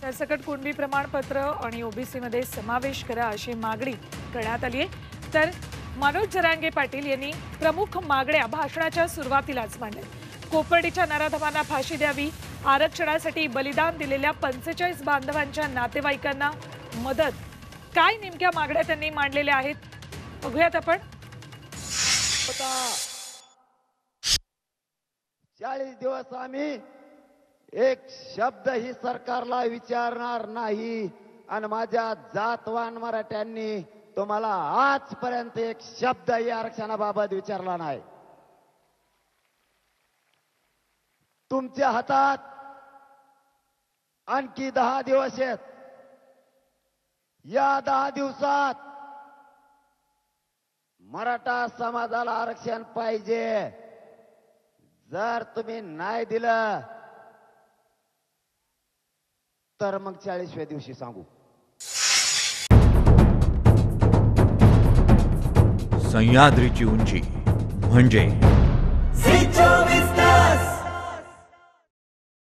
सरसकट कुणबी प्रमाणपत्र आणि ओबीसीमध्ये समावेश करा अशी मागणी करण्यात आली आहे. तर मनोज जरांगे पाटील यांनी प्रमुख मागण्या भाषणाच्या सुरुवातीलाच मांडल्या. कोपर्डीच्या नराधमांना फाशी द्यावी आरक्षणासाठी बलिदान दिलेल्या पंचेचाळीस बांधवांच्या नातेवाईकांना मदत. काय नेमक्या मागण्या त्यांनी मांडलेल्या आहेत? बघूयात आपण. चाळीस दिवस आम्ही एक शब्द ही सरकारला विचारणार नाही. आणि माझ्या जातवान मराठ्यांनी तुम्हाला आजपर्यंत एक शब्दही आरक्षणाबाबत विचारला नाही. तुमच्या हातात आणखी दहा दिवस आहेत. या दहा दिवसात मराठा समाजाला आरक्षण पाहिजे. जर तुम्ही नाही दिलं तर मग चाळीसव्या दिवशी सांगू. सह्याद्रीची उंची म्हणजे